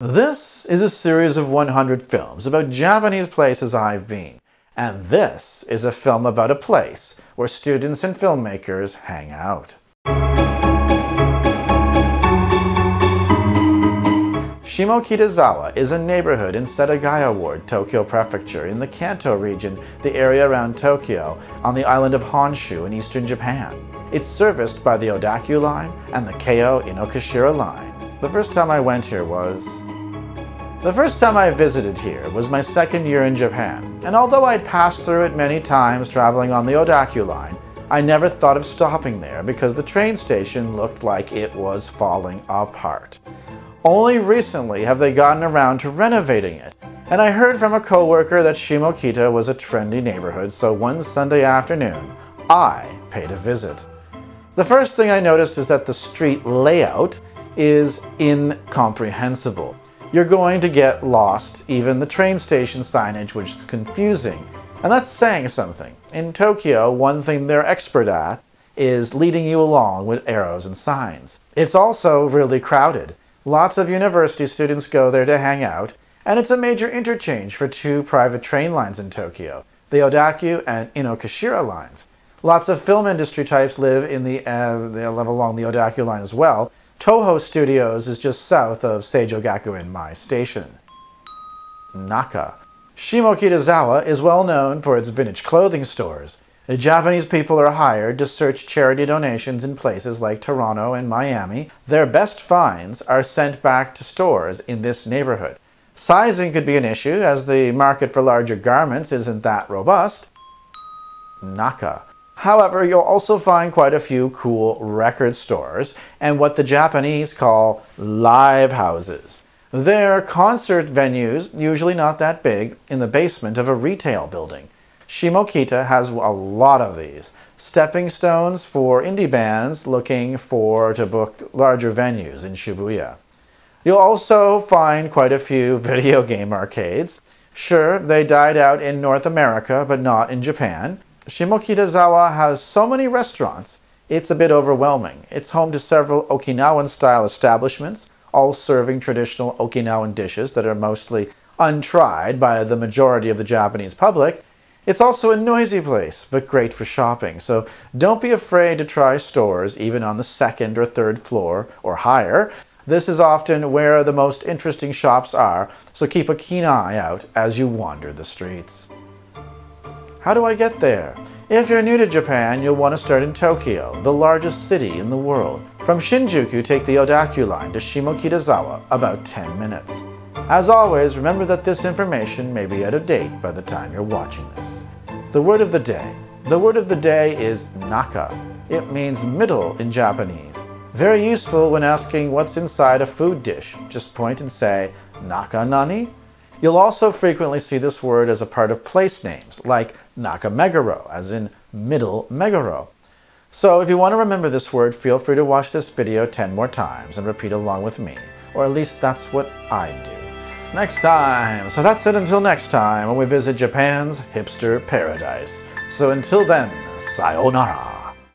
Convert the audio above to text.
This is a series of 100 films about Japanese places I've been, and this is a film about a place where students and filmmakers hang out. Shimokitazawa is a neighborhood in Setagaya Ward, Tokyo Prefecture, in the Kanto region, the area around Tokyo, on the island of Honshu in eastern Japan. It's serviced by the Odakyu line and the Keio Inokashira line. The first time I went here was the first time I visited here was my second year in Japan, and although I'd passed through it many times traveling on the Odakyu line, I never thought of stopping there because the train station looked like it was falling apart. Only recently have they gotten around to renovating it, and I heard from a coworker that Shimokita was a trendy neighborhood, so one Sunday afternoon, I paid a visit. The first thing I noticed is that the street layout is incomprehensible you're going to get lost, even the train station signage, which is confusing. And that's saying something. In Tokyo, one thing they're expert at is leading you along with arrows and signs. It's also really crowded. Lots of university students go there to hang out, and it's a major interchange for two private train lines in Tokyo, the Odakyu and Inokashira lines. Lots of film industry types live in the uh, they live along the Odakyu line as well, Toho Studios is just south of Seijo Gakuen Mae Station. Naka. Shimokitazawa is well known for its vintage clothing stores. The Japanese people are hired to search charity donations in places like Toronto and Miami. Their best finds are sent back to stores in this neighborhood. Sizing could be an issue as the market for larger garments isn't that robust. Naka. However, you'll also find quite a few cool record stores and what the Japanese call live houses. They're concert venues, usually not that big, in the basement of a retail building. Shimokita has a lot of these. Stepping stones for indie bands looking for to book larger venues in Shibuya. You'll also find quite a few video game arcades. Sure, they died out in North America, but not in Japan. Shimokitazawa has so many restaurants, it's a bit overwhelming. It's home to several Okinawan-style establishments, all serving traditional Okinawan dishes that are mostly untried by the majority of the Japanese public. It's also a noisy place, but great for shopping, so don't be afraid to try stores even on the second or third floor or higher. This is often where the most interesting shops are, so keep a keen eye out as you wander the streets. How do I get there? If you're new to Japan, you'll want to start in Tokyo, the largest city in the world. From Shinjuku, take the Odakyu line to Shimokitazawa, about 10 minutes. As always, remember that this information may be out of date by the time you're watching this. The word of the day. The word of the day is naka. It means middle in Japanese. Very useful when asking what's inside a food dish. Just point and say, naka nani? You'll also frequently see this word as a part of place names, like Nakameguro, as in Middle Meguro. So if you want to remember this word, feel free to watch this video 10 more times and repeat along with me, or at least that's what I do. Next time! So that's it until next time when we visit Japan's hipster paradise. So until then, sayonara!